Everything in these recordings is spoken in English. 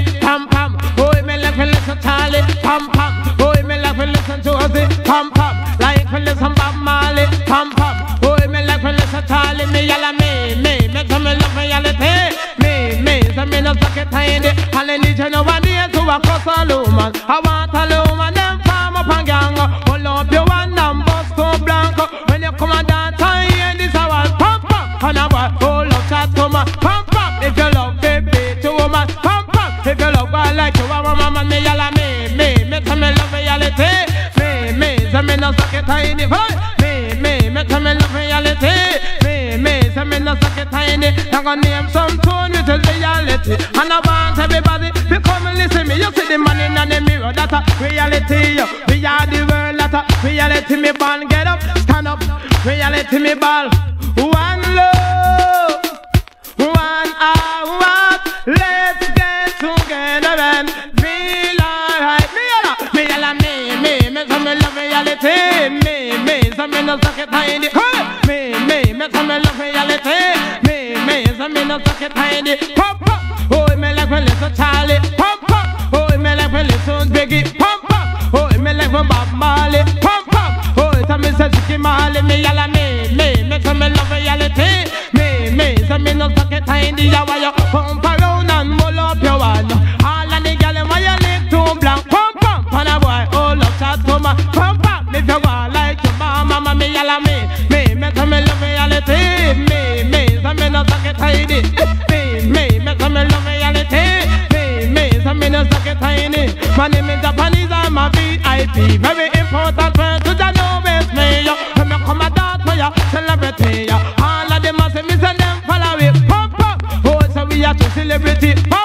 the pam pam. Boy, me like to listen to Charlie. Pam pam. Boy, me like to listen to Ozzy. Pam pam. Like to listen Bob Marley. Pam pam. Boy, me like to listen to Charlie. Me yalla me me. Me tell me love me yalla me me. So me no suck it tiny. And I need you to a cross all woman. I want Me, me, no suck it tiny. Hey, me, me, me, tell me love reality. Me, me, so me no suck it tiny. I'm name some tune with reality. And I want everybody to come and listen me. You see the man in the mirror, that's a reality. yo. We are the world, that's a reality. Me ball, get up, stand up. Reality, me ball. One love, one heart. Let's get together so me no suck it. Hey! Me, me, me, so me love reality. Me, me, so me no suck it tiny. Pop, pop. Oh, me like when little Charlie. Pop, pop. Oh, me like when little Biggie. Pop, pop. Oh, me like when Bob Marley. Pop, pop. Oh, so me say Ricky Marley. Me yalla, me, me, me, so me love reality. Me, me, so me no suck it tiny. Ya why you yalla, me, me, me, so me love reality. Me, me, so me no suck it tiny. Me, me, me, so me love reality. Me, me, so me no suck it tiny. My name is Japanese, I'm a VIP. Very important person, you know it's me. yo. When me come a dance for ya, celebrity. ya. All of them a say me send them follow it. Pump up, oh so we are to celebrity. Pump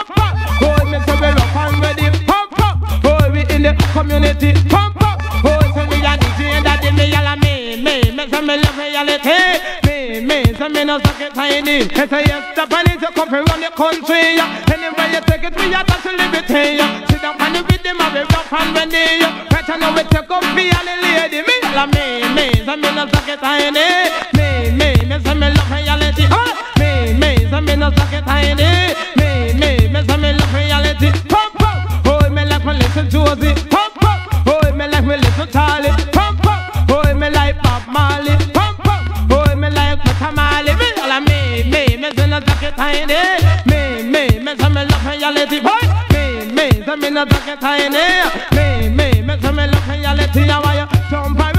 reality. Me me say me no suck it tiny. They say yes, Japanese you come from the country. Anywhere you take it, we are to celebrity. ya. Sit down on the rhythm of a rock and ready. ya. Right now we take up for all the lady. Me me me say me no suck it tiny. Me me me say me love reality. Me me say me no suck it tiny. Me me say no suck it tiny. Me me me say me love reality. Boy, me me say me no suck it tiny. Me me me say me love reality. How are you?